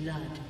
blood.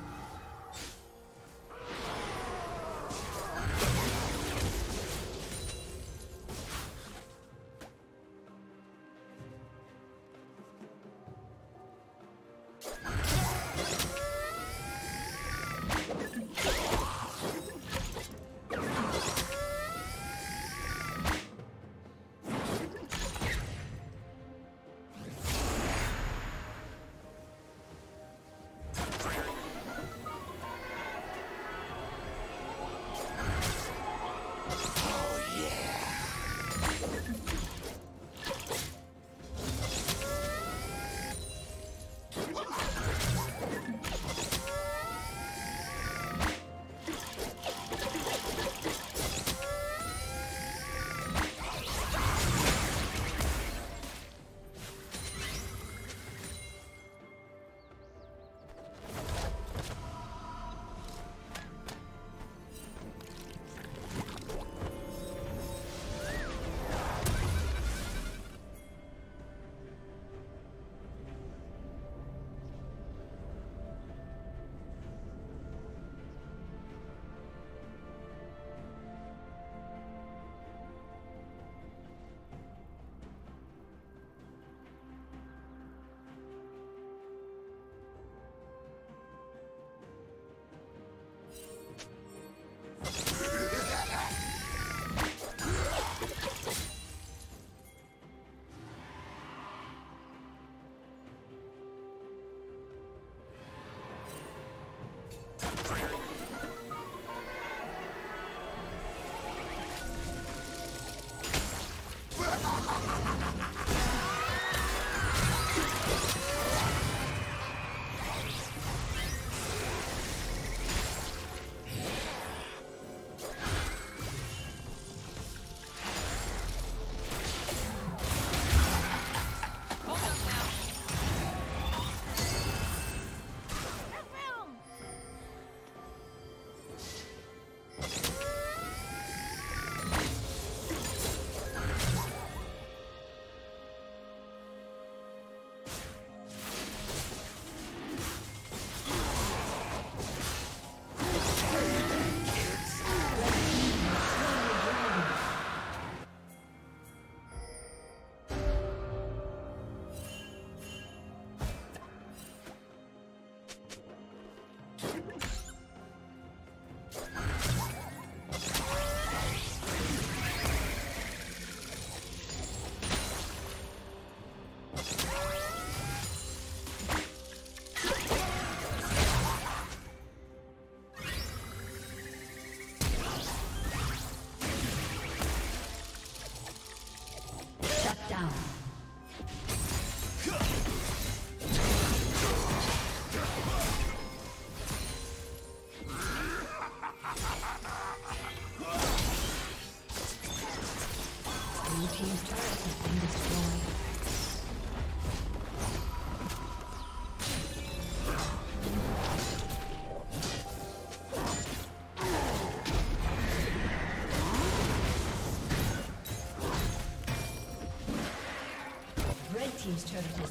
Huh.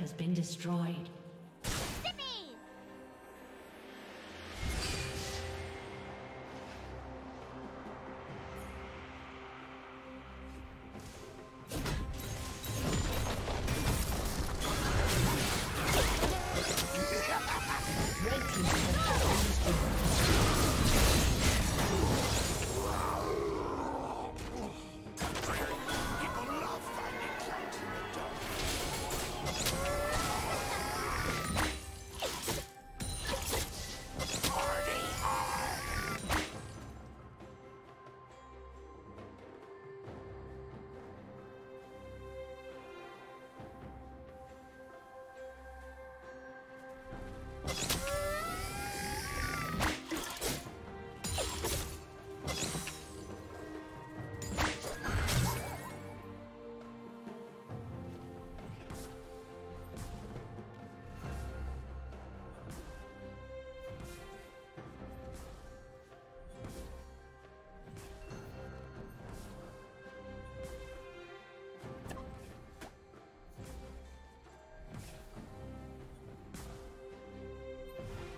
Has been destroyed.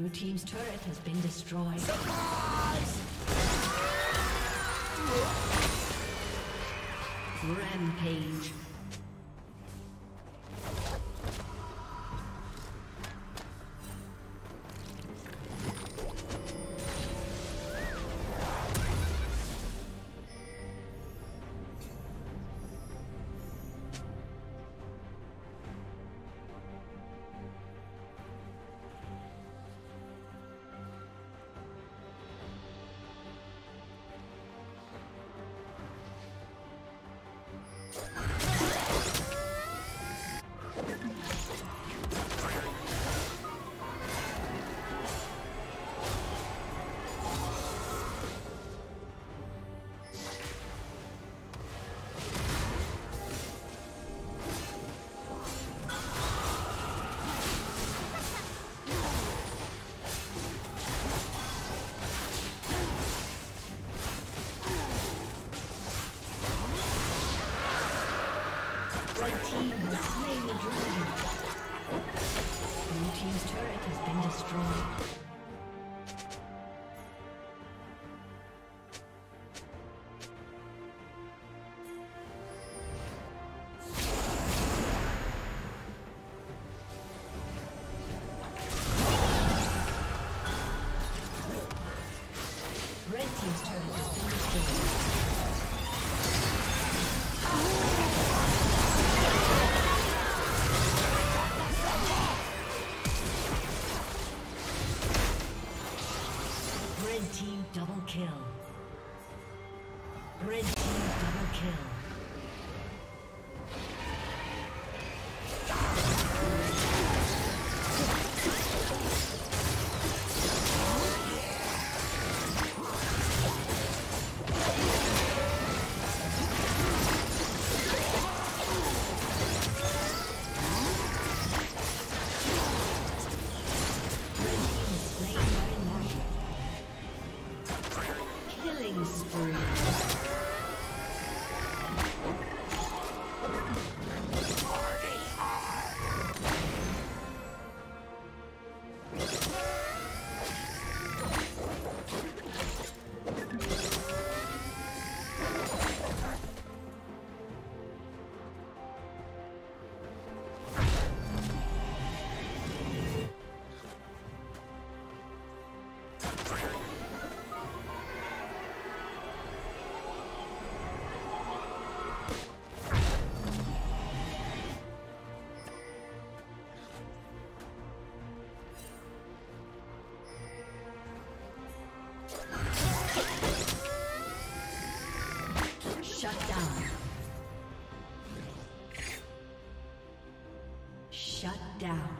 Blue Team's turret has been destroyed. Surprise! Rampage. Down.